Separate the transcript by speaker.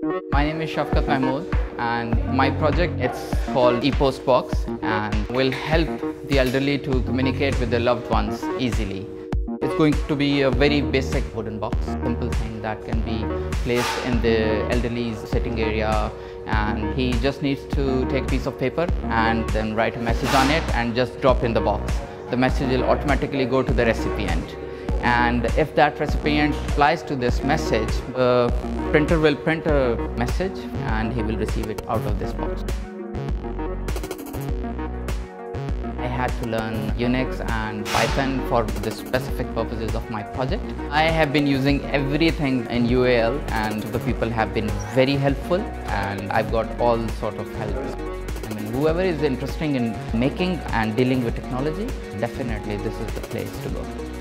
Speaker 1: My name is Shafqat Mehmood and my project it's called ePost Box and will help the elderly to communicate with their loved ones easily. It's going to be a very basic wooden box, simple thing that can be placed in the elderly's sitting area and he just needs to take a piece of paper and then write a message on it and just drop in the box. The message will automatically go to the recipient and if that recipient replies to this message, the printer will print a message and he will receive it out of this box. I had to learn Unix and Python for the specific purposes of my project. I have been using everything in UAL and the people have been very helpful and I've got all sort of help. I mean, whoever is interested in making and dealing with technology, definitely this is the place to go.